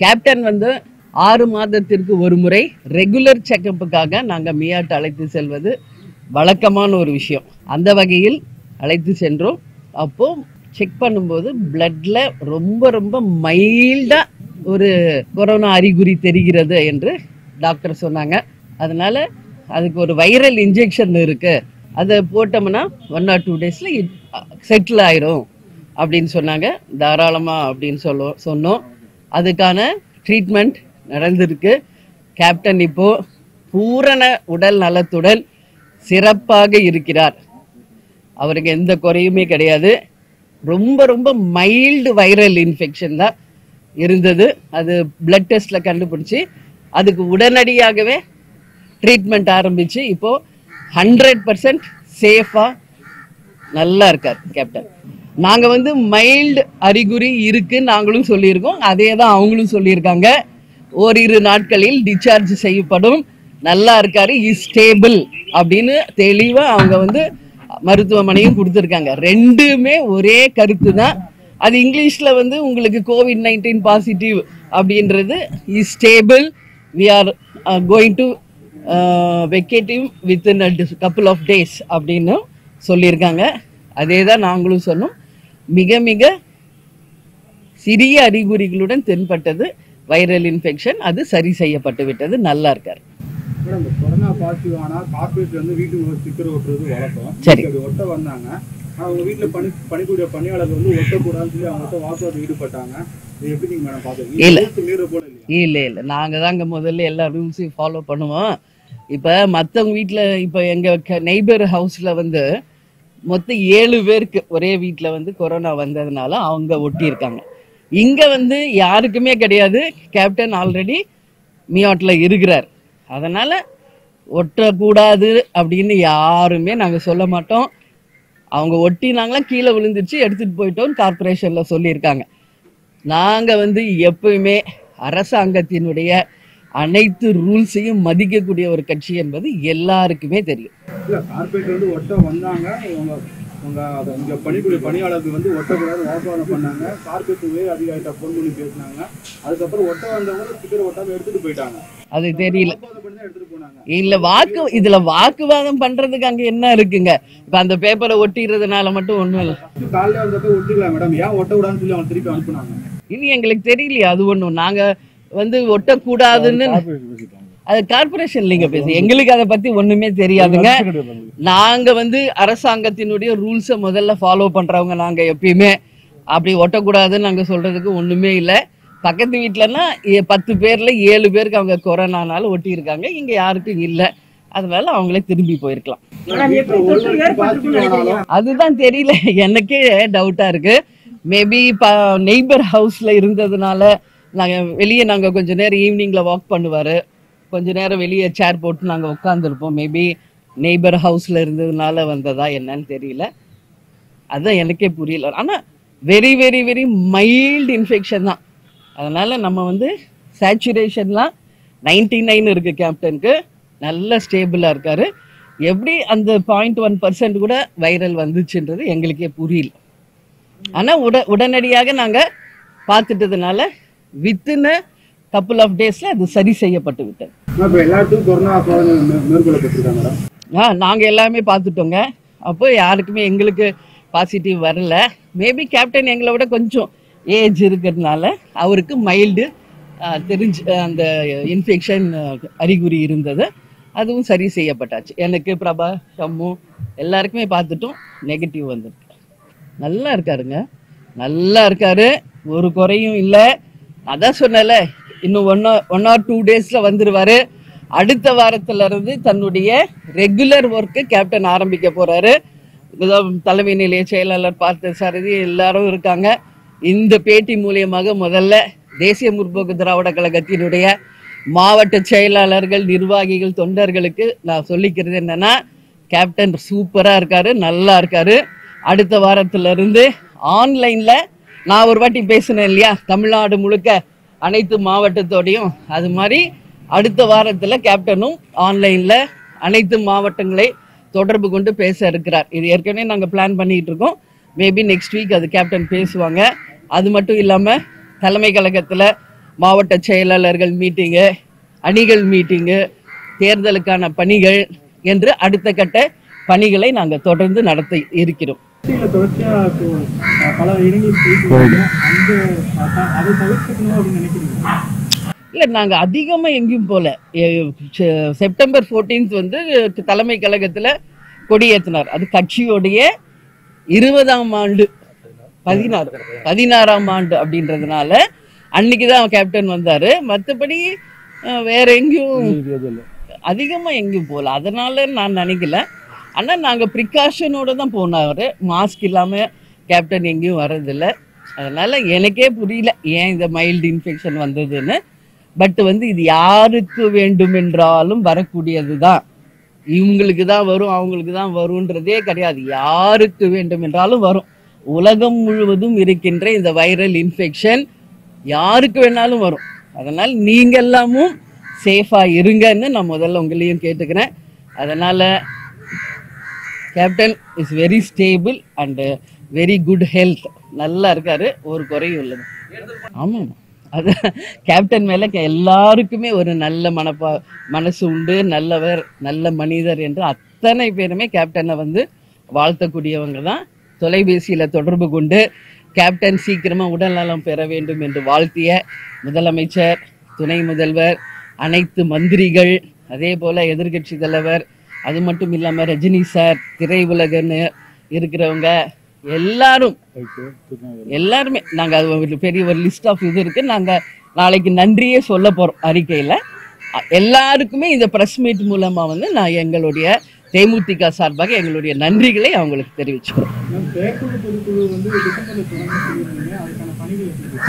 Captain வந்து ஆறு மாதத்திற்கு ஒரு முறை ரெகுலர் செக்கப்புக்காக நாங்கள் மியாட் அழைத்து செல்வது வழக்கமான ஒரு விஷயம். அந்த வகையில் அழைத்து சென்றோம். அப்போ செக் பண்ணும்போது பிளட்ல ரொம்ப ரொம்ப மைல்டாக ஒரு கொரோனா அறிகுறி தெரிகிறது என்று டாக்டர் சொன்னாங்க. அதனால அதுக்கு ஒரு வைரல் இன்ஜெக்ஷன் இருக்கு. அதை போட்டோம்னா ஒன் ஆர் டூ டேஸில் செட்டில் ஆயிரும் அப்படின்னு சொன்னாங்க. தாராளமாக அப்படின்னு சொல்லுவோம் சொன்னோம். அதுக்கான ட்ரீட்மெண்ட் நடந்திருக்கு. கேப்டன் இப்போ பூரண உடல் நலத்துடன் சிறப்பாக இருக்கிறார். அவருக்கு எந்த குறையுமே கிடையாது. ரொம்ப ரொம்ப மைல்டு வைரல் இன்ஃபெக்ஷன் தான் இருந்தது. அது பிளட் டெஸ்ட்ல கண்டுபிடிச்சி அதுக்கு உடனடியாகவே ட்ரீட்மெண்ட் ஆரம்பிச்சு இப்போ ஹண்ட்ரட் பர்சன்ட் சேஃபா நல்லா இருக்கார் கேப்டன் நாங்கள் வந்து மைல்டு அறிகுறி இருக்குன்னு நாங்களும் சொல்லியிருக்கோம். அதே தான் அவங்களும் சொல்லியிருக்காங்க. ஓரிரு நாட்களில் டிஸ்சார்ஜ் செய்யப்படும். நல்லா இருக்காரு இஸ் ஸ்டேபிள் அப்படின்னு தெளிவாக அவங்க வந்து மருத்துவமனையும் கொடுத்துருக்காங்க. ரெண்டுமே ஒரே கருத்து தான் அது இங்கிலீஷில் வந்து உங்களுக்கு கோவிட் நைன்டீன் பாசிட்டிவ் அப்படின்றது is stable we are going to negative in a couple of days அப்படின்னு சொல்லியிருக்காங்க. அதே தான் நாங்களும் சொன்னோம். மிக மிக சிறிய அறிகுறிகளுடன் தென்பட்டது வைரல் இன்ஃபெக்ஷன். அது சரி செய்யப்பட்டு விட்டது. நல்லா இருக்கார். கொரோனா பாசிட்டிவ் ஆனா கார்பரேட் வந்து வீட்டுக்கு ஸ்டிக்கர் ஒட்டுறது வழக்கம். சரி. ஒட்ட வந்தாங்க. அவங்க வீட்டுல பணி பணிக்கூடிய பணியாளர்கள் வந்து ஒட்டக்கூடாதுன்னு சொல்லி அவங்ககிட்ட வாக்குவாதம் ஈடுபட்டாங்க. நீங்க இல்ல. இல்லை இல்லை. நாங்கள் தாங்க முதல்ல எல்லா ரூல்ஸையும் ஃபாலோ பண்ணுவோம். இப்போ மற்றவங்க வீட்டில் இப்போ எங்கள் நெய்பர் ஹவுஸில் வந்து மொத்தம் ஏழு பேருக்கு ஒரே வீட்டில் வந்து கொரோனா வந்ததுனால அவங்க ஒட்டியிருக்காங்க. இங்கே வந்து யாருக்குமே கிடையாது. கேப்டன் ஆல்ரெடி மியாட்ல இருக்கிறார். அதனால் ஒட்டக்கூடாது அப்படின்னு யாருமே நாங்கள் சொல்ல மாட்டோம். அவங்க ஒட்டினாங்களா கீழே விழுந்துருச்சு எடுத்துகிட்டு போயிட்டோம்னு கார்ப்பரேஷனில் சொல்லியிருக்காங்க. நாங்கள் வந்து எப்பயுமே அரசாங்கத்தினுடைய அனைத்து ரூல்ஸையும் மதிக்கக்கூடிய ஒரு கட்சி என்பது எல்லாருக்குமே தெரியும். இல்ல கார்பரேட் வந்து ஒட்ட வந்தாங்க. இவங்க உங்க அத இங்க பணிபுரிய பணியாளர்கள் வந்து ஒட்டக்கூடாது வாக்குவாதம் பண்ணாங்க. கார்பரேட் உயர் அதிகாரிட்ட ஃபோன் பண்ணி பேசினாங்க. அதுக்கப்புறம் ஒட்ட வந்தவங்க ஸ்டிக்கர் ஒட்டாம எடுத்துட்டு போயிட்டாங்க. அது தெரியல. இல்ல வாக்கு இதுல வாக்குவாதம் பண்றதுக்கு அங்க என்ன இருக்குங்க? இப்ப அந்த பேப்பரை ஒட்டிடுறதுனால மட்டும் ஒண்ணும் இல்லை. காலையில வந்தப்ப ஒட்டிக்கலாம் மேடம் ஏன் ஒட்ட விடான்னு சொல்லி அவங்க திருப்பி அனுப்புனாங்க? இனி எங்களுக்கு தெரியலையே அது ஒண்ணும். நாங்க வந்து ஒட்டக்கூடாதுன்னு அது கார்பரேஷன் நீங்க பேசு. எங்களுக்கு அதை பத்தி ஒண்ணுமே தெரியாதுங்க. நாங்க வந்து அரசாங்கத்தினுடைய ரூல்ஸை முதல்ல ஃபாலோ பண்றவங்க நாங்க எப்பயுமே. அப்படி ஒட்டக்கூடாதுன்னு நாங்க சொல்றதுக்கு ஒண்ணுமே இல்லை. பக்கத்து வீட்டுலன்னா பத்து பேர்ல ஏழு பேருக்கு அவங்க கொரோனானால ஒட்டி இருக்காங்க இங்க யாருக்கும் இல்லை. அதனால அவங்களே திரும்பி போயிருக்கலாம். அதுதான் தெரியல. எனக்கே டவுட்டா இருக்கு. மேபி நெய்பர் ஹவுஸ்ல இருந்ததுனால நாங்க வெளியே நாங்க கொஞ்ச நேரம் ஈவினிங்ல வாக் பண்ணுவாரு. கொஞ்ச நேரம் வெளியே சேர் போட்டு நாங்கள் உட்காந்துருப்போம் மேபி நெய்பர் ஹவுஸ்ல இருந்ததுனால வந்ததா என்னன்னு தெரியல. அதுதான் எனக்கே புரியல. ஆனால் very very very mild infection தான். அதனால நம்ம வந்து சேச்சுரேஷன்லாம் நைன்டி நைன் இருக்கு கேப்டனுக்கு நல்ல ஸ்டேபிளாக இருக்காரு. எப்படி அந்த பாயிண்ட் ஒன் பர்சன்ட் கூட வைரல் வந்துச்சுன்றது எங்களுக்கே புரியல. ஆனால் உட உடனடியாக நாங்கள் பார்த்துட்டதுனால வித்தின் கப்புள் ஆஃப் டேஸில் அது சரி செய்யப்பட்டு விட்டது. இப்போ எல்லாத்துக்கும் கொரோனா சோதனை மேற்கொள்ளப்பட்டிருக்காங்க ஆ நாங்கள் எல்லாமே பார்த்துட்டோங்க. அப்போ யாருக்குமே எங்களுக்கு பாசிட்டிவ் வரல. மேபி கேப்டன் எங்களை விட கொஞ்சம் ஏஜ் இருக்கிறதுனால அவருக்கு மைல்டு தெரிஞ்சு அந்த இன்ஃபெக்ஷன் அறிகுறி இருந்தது. அதுவும் சரி செய்யப்பட்டாச்சு. எனக்கு பிரபா ஷம்மு எல்லாருக்குமே பார்த்துட்டோம். நெகட்டிவ் வந்திருக்கு. நல்லா இருக்காருங்க. நல்லா இருக்காரு. ஒரு குறையும் இல்லை. அதான் சொன்னல இன்னும் ஒன் ஒன் ஆர் டூ டேஸில் வந்துடுவார் அடுத்த வாரத்துல இருந்து தன்னுடைய ரெகுலர் ஒர்க்கு கேப்டன் ஆரம்பிக்க போறாரு. தலைமை நிலைய செயலாளர் பார்த்த சாரதி எல்லாரும் இருக்காங்க. இந்த பேட்டி மூலியமாக முதல்ல தேசிய முற்போக்கு திராவிட கழகத்தினுடைய மாவட்ட செயலாளர்கள் நிர்வாகிகள் தொண்டர்களுக்கு நான் சொல்லிக்கிறது என்னன்னா கேப்டன் சூப்பரா இருக்காரு நல்லா இருக்காரு. அடுத்த வாரத்துல இருந்து ஆன்லைன்ல நான் ஒரு வாட்டி பேசினேன் இல்லையா? தமிழ்நாடு முழுக்க அனைத்து மாவட்டத்தோடையும். அது மாதிரி அடுத்த வாரத்துல கேப்டனும் ஆன்லைன்ல அனைத்து மாவட்டங்களை தொடர்பு கொண்டு பேச இருக்கிறார். இது ஏற்கனவே நாங்க பிளான் பண்ணிட்டு இருக்கோம். மேபி நெக்ஸ்ட் வீக் அது கேப்டன் பேசுவாங்க. அது மட்டும் இல்லாம தலைமை கழகத்துல மாவட்ட செயலாளர்கள் மீட்டிங்கு அணிகள் மீட்டிங்கு தேர்தலுக்கான பணிகள் என்று அடுத்த கட்ட பணிகளை நாங்கள் தொடர்ந்து நடத்தி இருக்கிறோம். பல இடங்களுக்கு இல்லை நாங்கள் அதிகமாக எங்கேயும் போகல செப்டம்பர் 14th வந்து தலைமை கழகத்தில் கொடியேற்றினார் அது கட்சியோடைய இருபதாம் ஆண்டு. பதினாறு. பதினாறாம் ஆண்டு அப்படின்றதுனால அன்னைக்கு தான் கேப்டன் வந்தார். மற்றபடி வேற எங்கேயும் அதிகமாக எங்கேயும் போகல அதனால நான் நினைக்கல. ஆனால் நாங்கள் ப்ரிகாஷனோட தான் போனார் மாஸ்க் இல்லாமல் கேப்டன் எங்கேயும் வர்றதில்ல. அதனால எனக்கே புரியல ஏன் இந்த மைல்டு இன்ஃபெக்ஷன் வந்ததுன்னு. பட் வந்து இது யாருக்கு வேண்டுமென்றாலும் வரக்கூடியது தான் இவங்களுக்கு தான் வரும் அவங்களுக்கு தான் வரும்ன்றதே கிடையாது. யாருக்கு வேண்டுமென்றாலும் வரும். உலகம் முழுவதும் இருக்கின்ற இந்த வைரல் இன்ஃபெக்ஷன் யாருக்கு வேணாலும் வரும். அதனால் நீங்கள் எல்லாமும் சேஃபாக இருங்கன்னு நான் முதல்ல உங்களையும் கேட்டுக்கிறேன். அதனால் captain is very stable and very good health நல்லா இருக்காரு ஒரு குறையும் இல்லை ஆமாம் அது கேப்டன் மேல எல்லாருக்குமே ஒரு நல்ல மனப்பா மனசு உண்டு நல்லவர் நல்ல மனிதர் என்று அத்தனை பேருமே கேப்டனை வந்து வாழ்த்தக்கூடியவங்க தான். தொலைபேசியில தொடர்பு கொண்டு கேப்டன் சீக்கிரமா உடல்நலம் பெற வேண்டும் என்று வாழ்த்திய முதலமைச்சர் துணை முதல்வர் அனைத்து மந்திரிகள் அதே போல எதிர்க்கட்சி தலைவர் அது மட்டும் இல்லாம ரஜினி சார் திரை உலகன்னு இருக்கிறவங்க எல்லாரும். எல்லாருமே. நாங்க அது பெரிய ஒரு லிஸ்ட் ஆஃப் இது இருக்கு. நாங்க நாளைக்கு நன்றியே சொல்ல போறோம் அறிக்கையில. எல்லாருக்குமே இந்த பிரஸ் மீட் மூலமா வந்து நான் எங்களுடைய தேமுதிக சார்பாக எங்களுடைய நன்றிகளை அவங்களுக்கு தெரிவிச்சுக்கிறோம்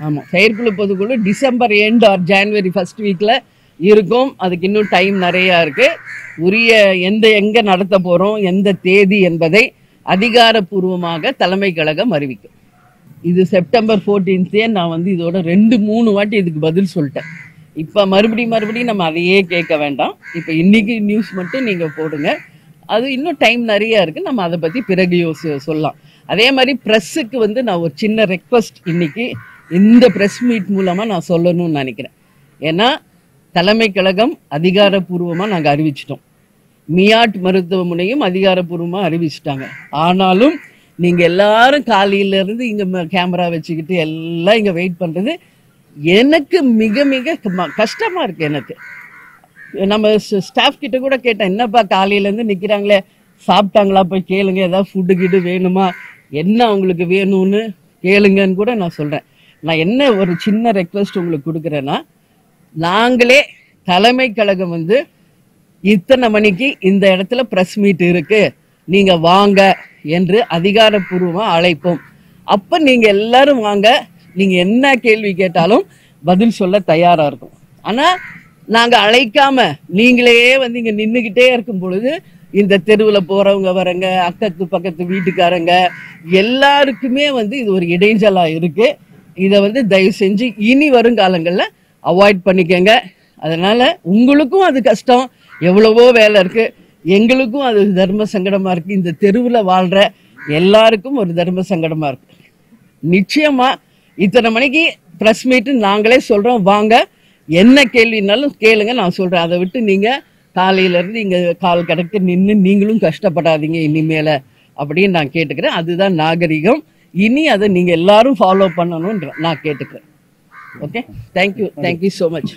மேம், செயற்குழு பொதுக்குழு December end or January first வீக்ல இருக்கும். அதுக்கு இன்னும் டைம் நிறைய இருக்கு. உரிய எந்த எங்க நடத்த போறோம் எந்த தேதி என்பதை அதிகாரப்பூர்வமாக தலைமை கழகம் அறிவிக்கும். இது செப்டம்பர் 14th நான் வந்து இதோட ரெண்டு மூணு வாட்டி இதுக்கு பதில் சொல்லிட்டேன். இப்போ மறுபடியும் மறுபடியும் நம்ம அதையே கேட்க வேண்டாம். இப்போ இன்னைக்கு நியூஸ் மட்டும் நீங்கள் போடுங்க. அது இன்னும் டைம் நிறைய இருக்கு. நம்ம அதை பற்றி பிறகு யோசி சொல்லலாம். அதே மாதிரி ப்ரெஸ்ஸுக்கு வந்து நான் ஒரு சின்ன ரெக்வஸ்ட் இன்னைக்கு இந்த ப்ரெஸ் மீட் மூலமாக நான் சொல்லணும்னு நினைக்கிறேன். ஏன்னா தலைமை கழகம் அதிகாரப்பூர்வமாக நாங்கள் அறிவிச்சிட்டோம். மியாட் மருத்துவமனையும் அதிகாரப்பூர்வமாக அறிவிச்சிட்டாங்க. ஆனாலும் நீங்க எல்லாரும் காலையில இருந்து இங்க ம- கேமரா வச்சுக்கிட்டு எல்லாம் இங்க வெயிட் பண்றது எனக்கு மிக மிக கம- கஷ்டமா இருக்கு எனக்கு. நம்ம ஸ்டாஃப் கிட்ட கூட கேட்டேன் என்னப்பா காலையில இருந்து நிக்கிறாங்களே? சாப்பிட்டாங்களா? போய் கேளுங்க ஏதாவது ஃபுட்டு கிட்டு வேணுமா? என்ன அவங்களுக்கு வேணும்னு கேளுங்கன்னு கூட நான் சொல்றேன். நான் என்ன ஒரு சின்ன ரெக்வஸ்ட் உங்களுக்கு கொடுக்குறேன்னா நாங்களே தலைமை கழகம் வந்து இத்தனை மணிக்கு இந்த இடத்துல பிரஸ் மீட் இருக்கு. நீங்க வாங்க என்று அதிகாரப்பூர்வமா அழைப்போம். அப்ப நீங்க எல்லாரும் வாங்க. நீங்க என்ன கேள்வி கேட்டாலும் பதில் சொல்ல தயாரா இருக்கும். ஆனா நாங்க அழைக்காம நீங்களே வந்து இங்க நின்றுகிட்டே இருக்கும் பொழுது இந்த தெருவுல போறவங்க வரங்க அக்கத்து பக்கத்து வீட்டுக்காரங்க எல்லாருக்குமே வந்து இது ஒரு இடைஞ்சலா இருக்கு. இதை வந்து தயவு செஞ்சு இனி வருங்காலங்கள்ல அவாய்ட் பண்ணிக்கங்க. அதனால உங்களுக்கும் அது கஷ்டம். எவ்வளவோ வேலை இருக்கு. எங்களுக்கும் அது தர்ம சங்கடமா இருக்கு. இந்த தெருவில் வாழ்ற எல்லாருக்கும் ஒரு தர்ம சங்கடமா இருக்கு. நிச்சயமா இத்தனை மணிக்கு ப்ரெஸ் மீட் நாங்களே சொல்றோம். வாங்க. என்ன கேள்வினாலும் கேளுங்க. நான் சொல்றேன். அதை விட்டு நீங்க காலையில இருந்து இங்க கால் கடக்க நின்று நீங்களும் கஷ்டப்படாதீங்க. இனிமேல அப்படின்னு நான் கேட்டுக்கிறேன். அதுதான் நாகரிகம். இனி அதை நீங்க எல்லாரும் ஃபாலோ பண்ணணும்ன்ற நான் கேட்டுக்கிறேன். Okay thank you thank you so much